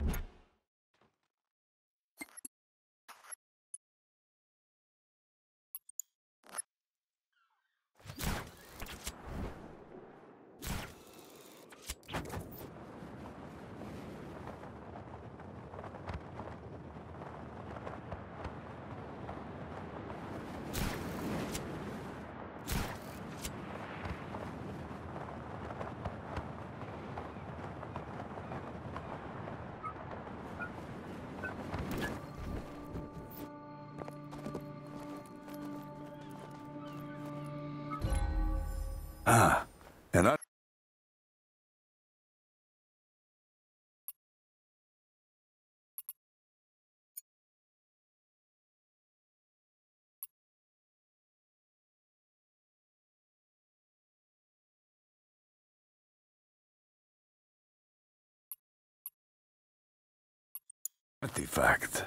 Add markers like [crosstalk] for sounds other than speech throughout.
Ah, Artifact.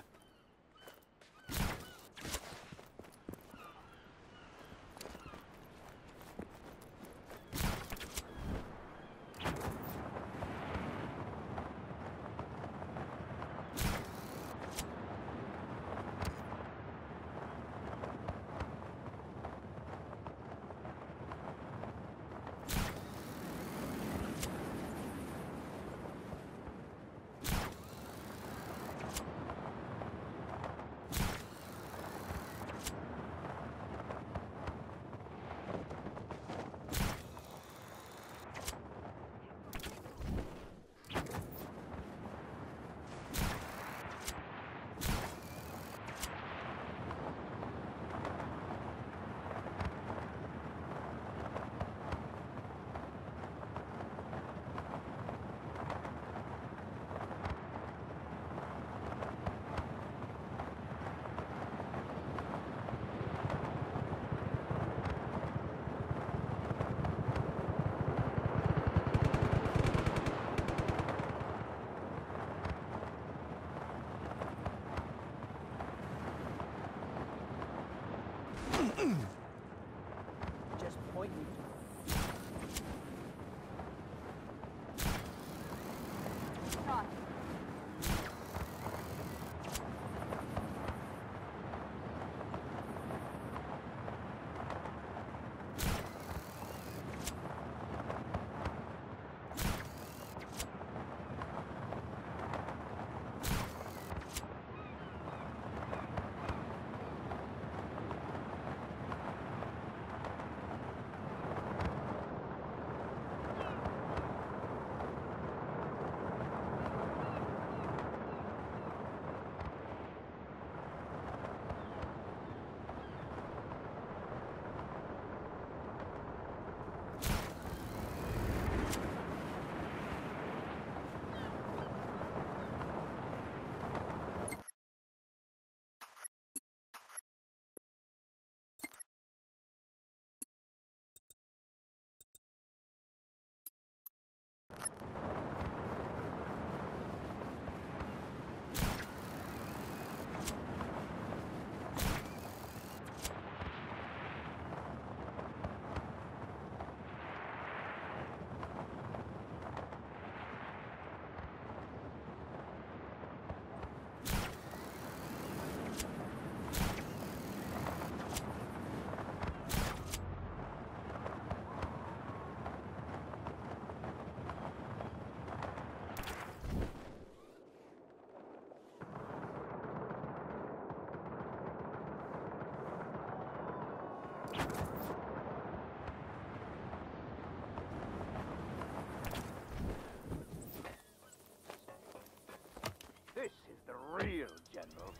Real general.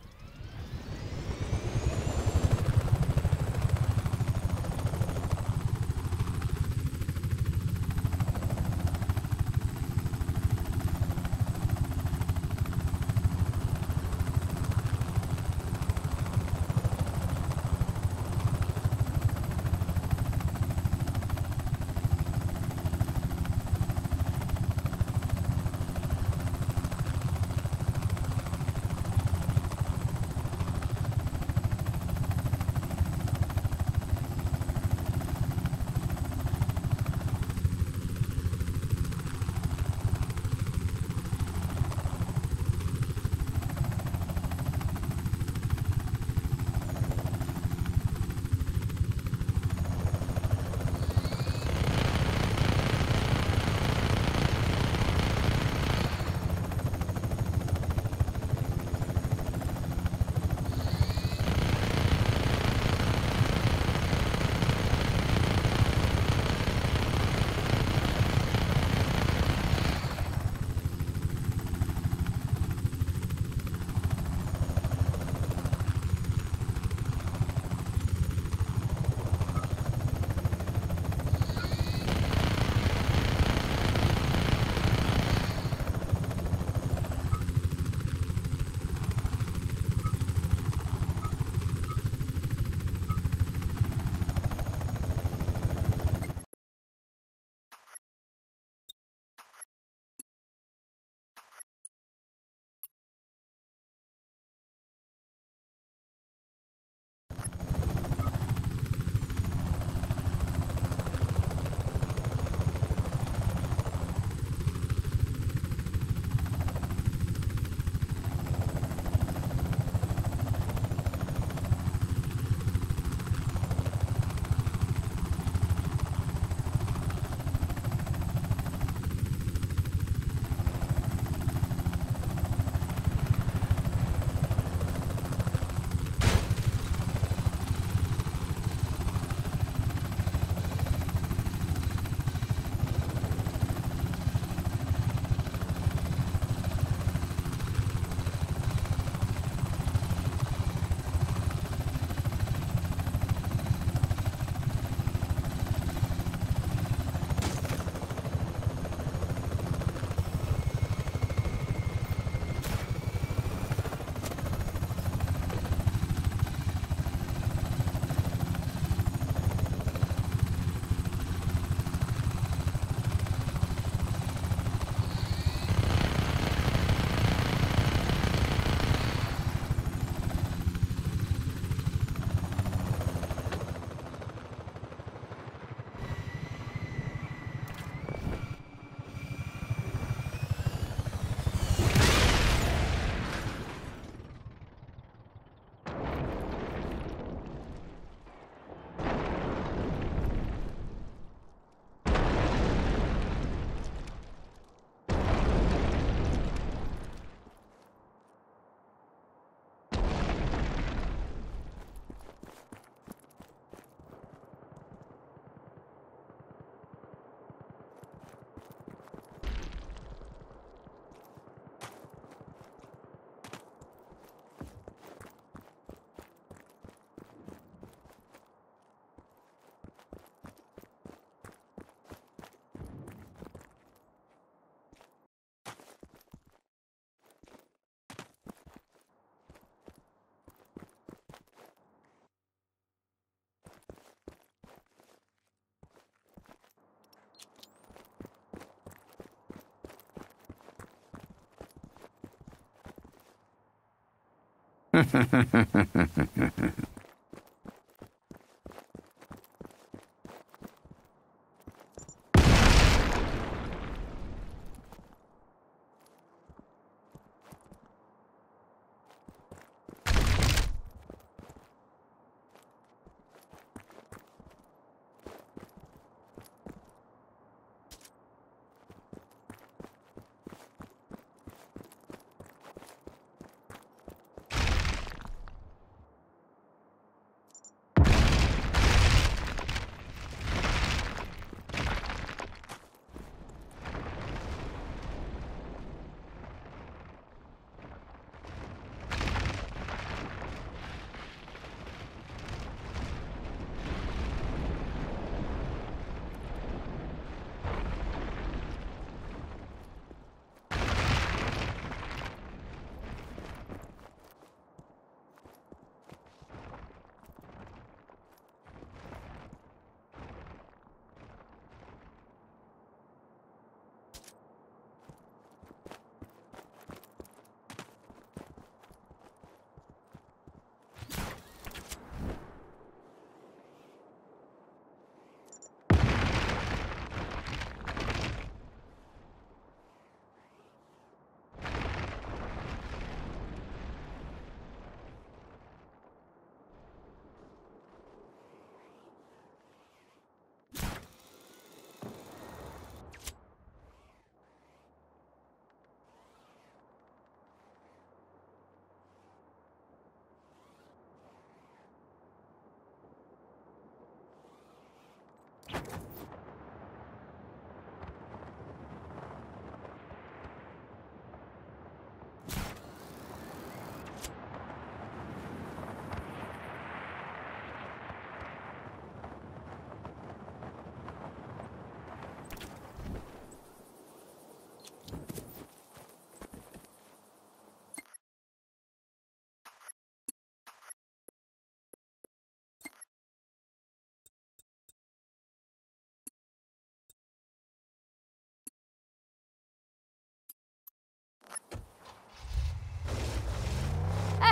ハハハハハ。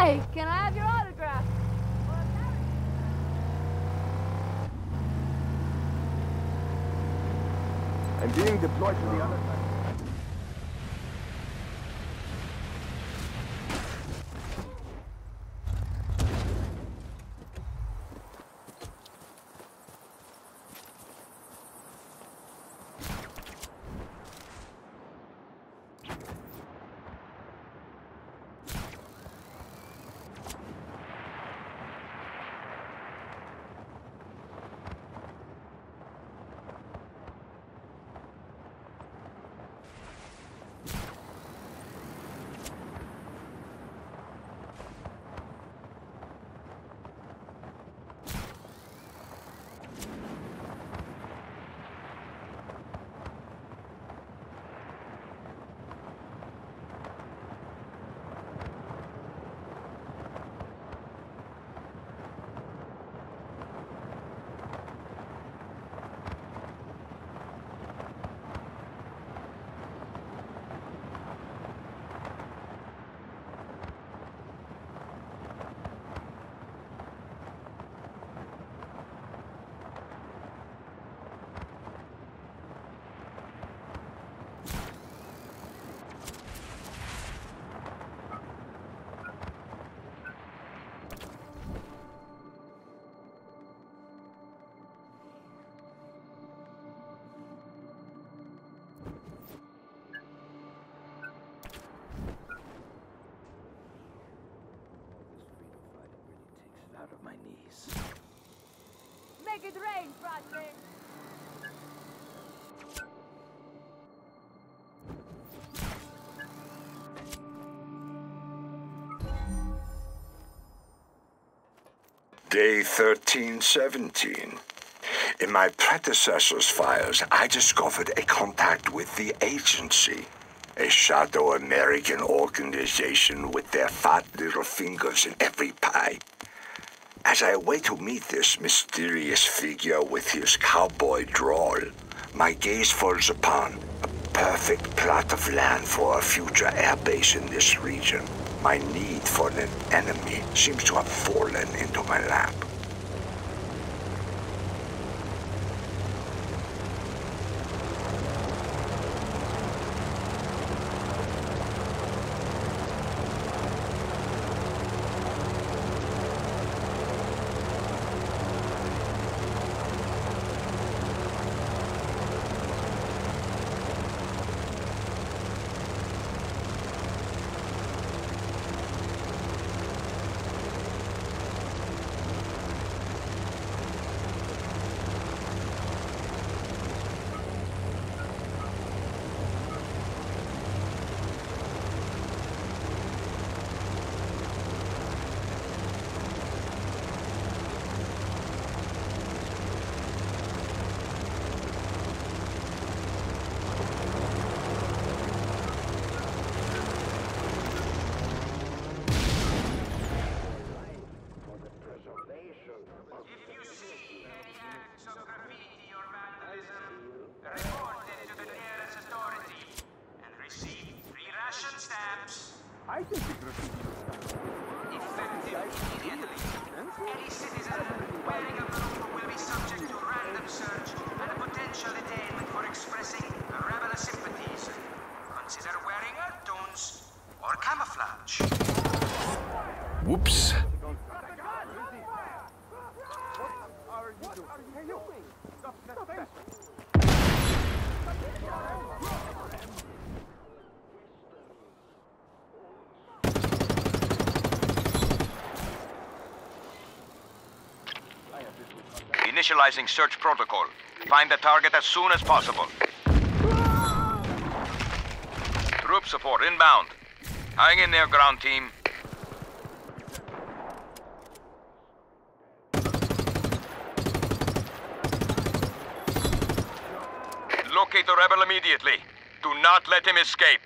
Hey, can I have your autograph? I'm being deployed to the other side. out of my knees. Day 1317. In my predecessor's files, I discovered a contact with the agency. A shadow American organization with their fat little fingers in every pie. As I wait to meet this mysterious figure with his cowboy drawl, my gaze falls upon a perfect plot of land for a future airbase in this region. My need for an enemy seems to have fallen into my lap. Initializing search protocol. Find the target as soon as possible. Troop support inbound. Hang in there, ground team. Locate the rebel immediately. Do not let him escape.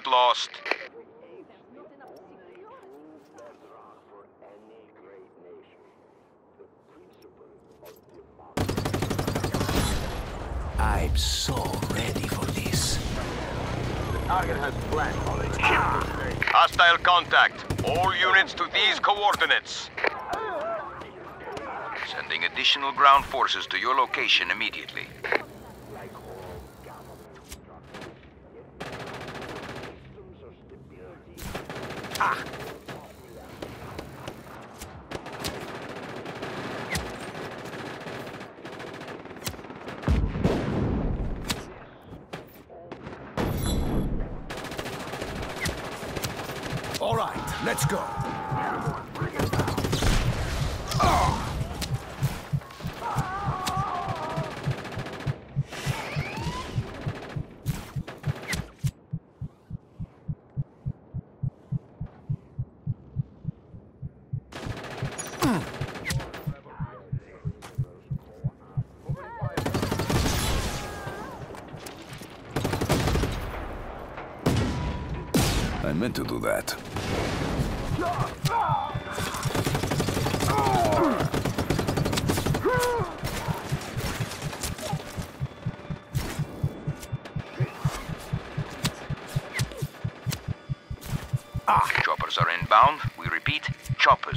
Target lost. I'm so ready for this. The target has fled. Ah. Hostile contact. All units to these coordinates. Sending additional ground forces to your location immediately. All right, let's go.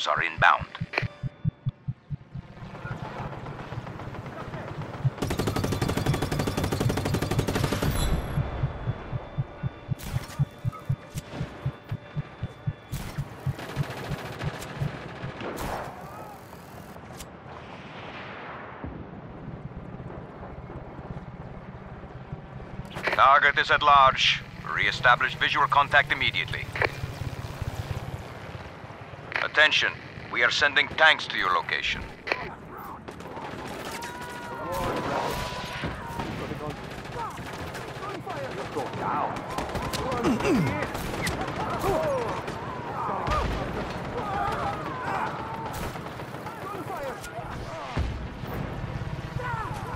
Choppers are inbound. Target is at large. Re-establish visual contact immediately. Attention. We are sending tanks to your location.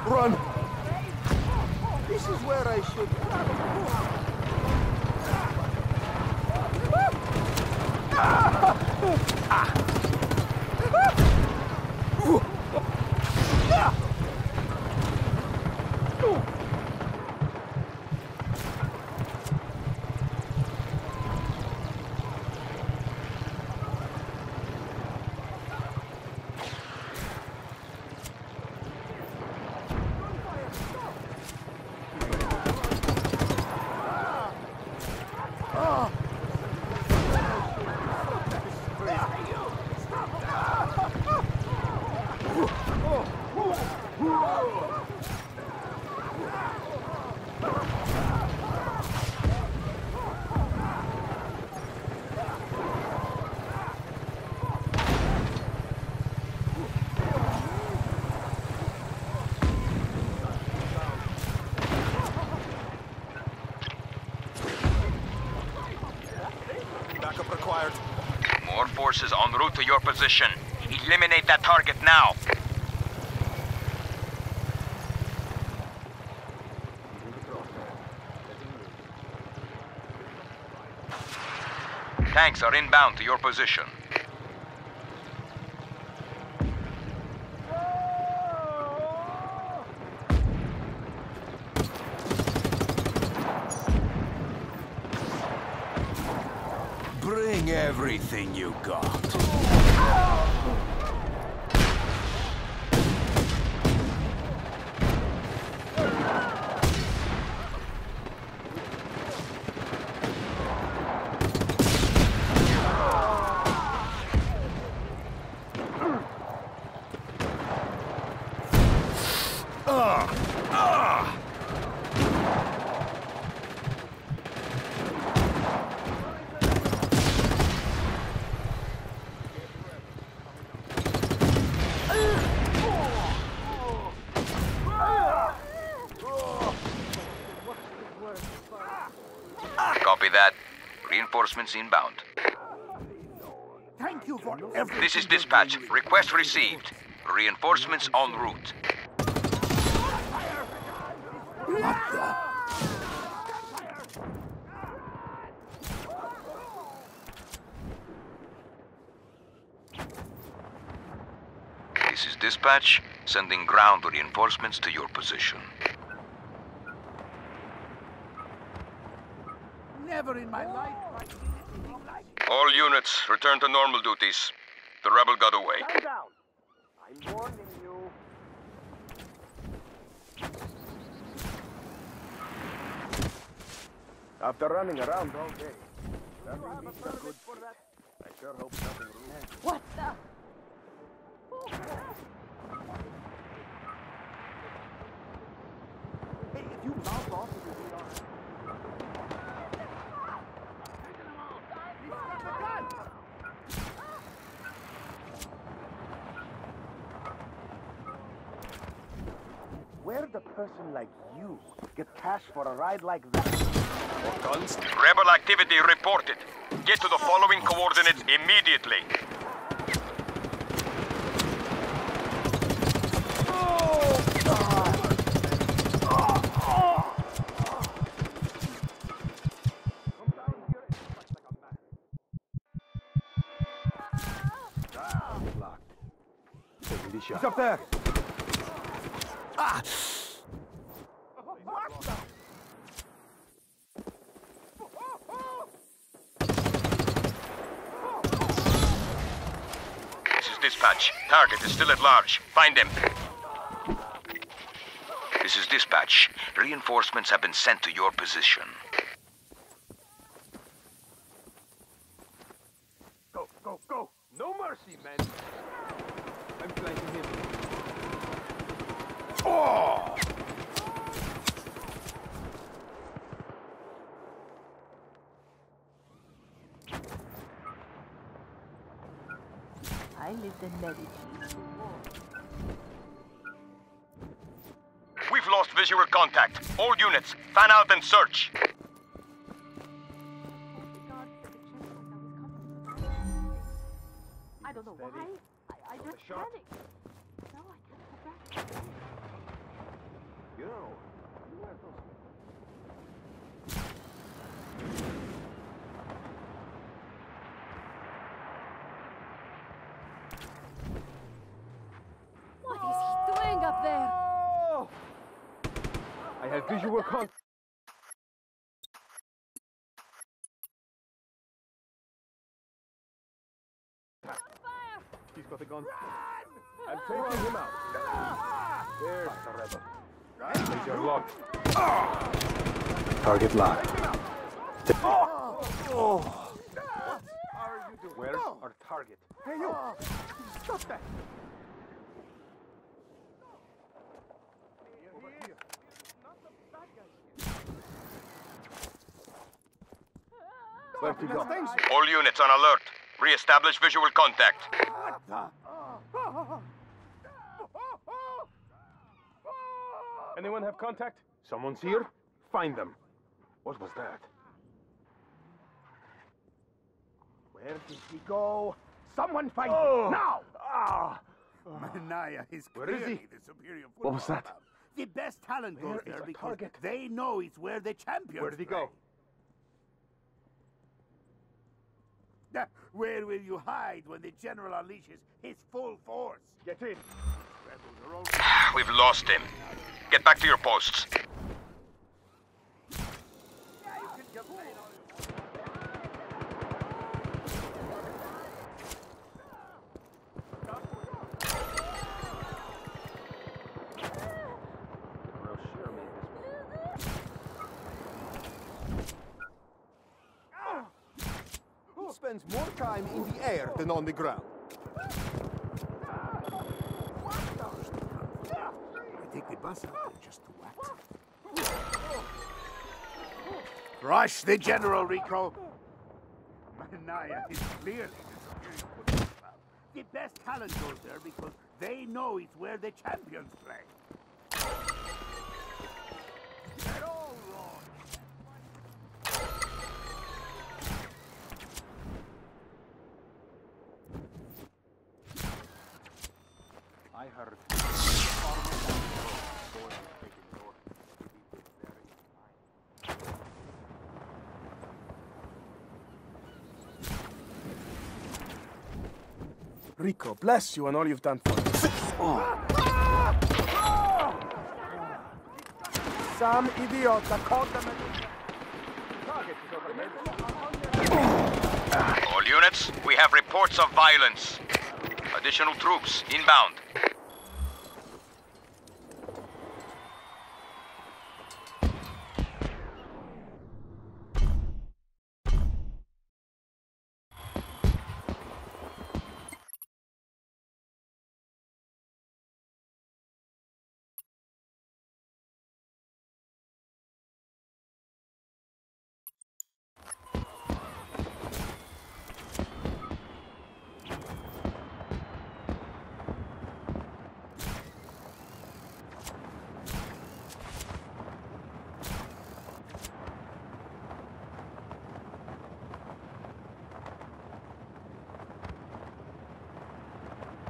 run! This is where I should... Backup required. More forces en route to your position. Eliminate that target now. Tanks are inbound to your position. Bring everything you got. Copy that. Reinforcements inbound. Thank you for everything. This is dispatch. Request received. Reinforcements en route. This is dispatch, sending ground reinforcements to your position. Never in my life have I seen anything like it. All units, return to normal duties. The rebel got away. Stand down. I'm warning you. After running around all day, nothing beats a good feed. I sure hope nothing ruins What the? Hey, if you mouth off, it will be all right. Where'd a person like you get cash for a ride like that? Guns? Rebel activity reported. Get to the following coordinates immediately. He's up there. This is dispatch. Target is still at large. Find him. This is dispatch. Reinforcements have been sent to your position. Go, go, go. No mercy, men. I'm flanking him. Oh! I lived in Medici. We've contact. All units, fan out and search. He's got a gun. I'm taking him out. There's the rebel. There's your lock. Target locked. Oh! Oh. Where's our target? Hey, you! Oh. Stop that! Where to go? All units on alert. Re-establish visual contact. Anyone have contact? Someone's here? Find them. What was that? Where did he go? Someone find him now! Ah! Manaya is Where is he? the superior What was that? club. The best talent Where goes there because target? they know it's where the champions Where did he play. go? Where will you hide when the general unleashes his full force? Get in. Rebels are all We've lost him. Get back to your posts. Who spends more time in the air than on the ground? I take the bus out there just to wax. Rush the general, Rico. Manaya is clearly the superior. The best talent goes there because they know it's where the champions play. Rico, bless you and all you've done for us. Some idiota called them All units, we have reports of violence. Additional troops inbound.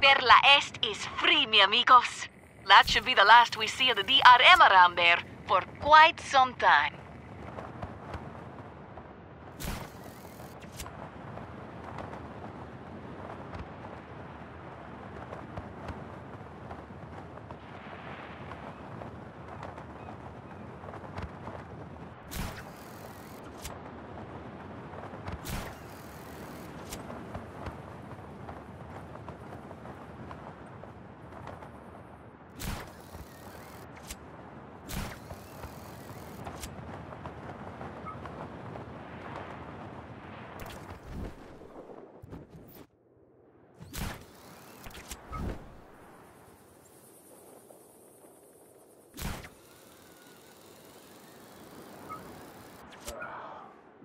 Perla Est is free, mi amigos. That should be the last we see of the DRM around there for quite some time.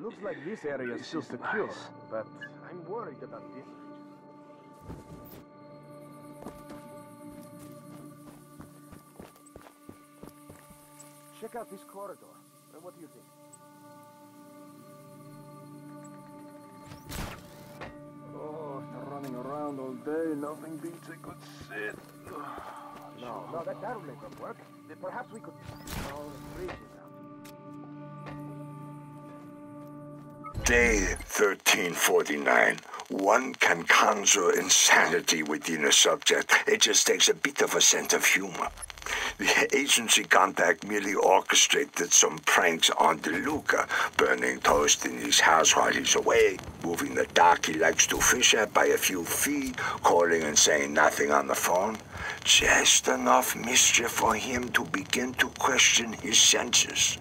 Looks like this area is still secure, but I'm worried about this region. Check out this corridor. What do you think? Oh, after running around all day, nothing beats a good sit. [sighs] No, no, that, that'll make them work. Perhaps we could... Oh, the Day 1349. One can conjure insanity within a subject. It just takes a bit of a sense of humor. The agency contact merely orchestrated some pranks on DeLuca, burning toast in his house while he's away, moving the dock he likes to fish at by a few feet, calling and saying nothing on the phone. Just enough mischief for him to begin to question his senses.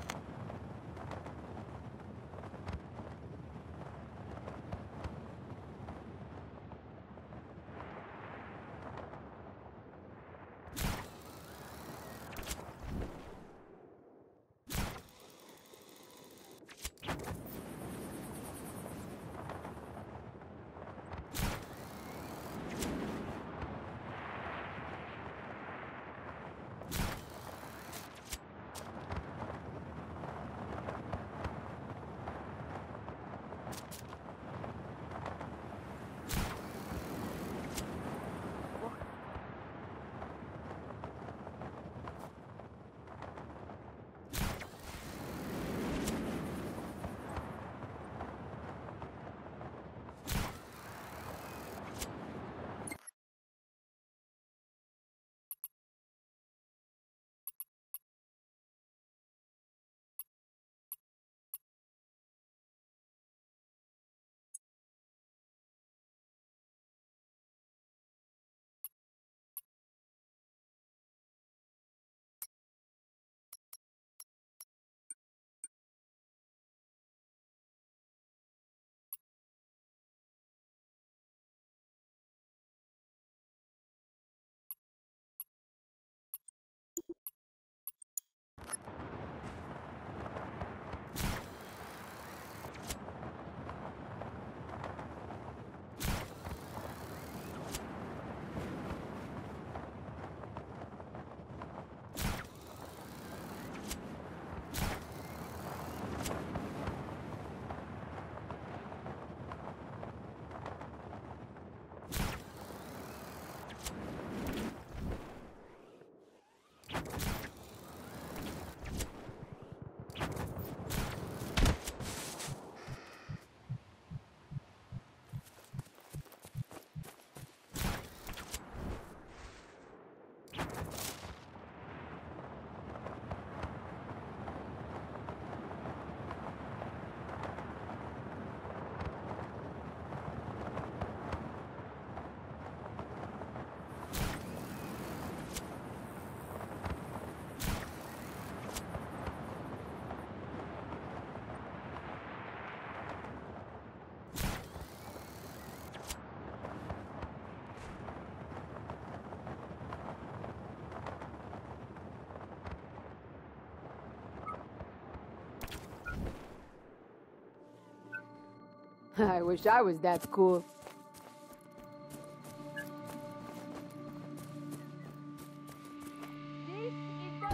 I wish I was that cool.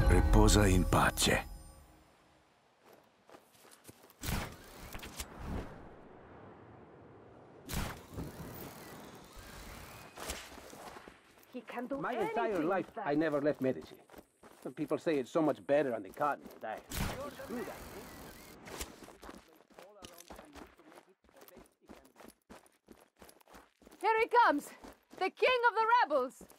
Riposa in pace. He can do My entire life. I never left Medici. Some people say it's so much better on the continent. I... Screw that. Here he comes! The king of the rebels!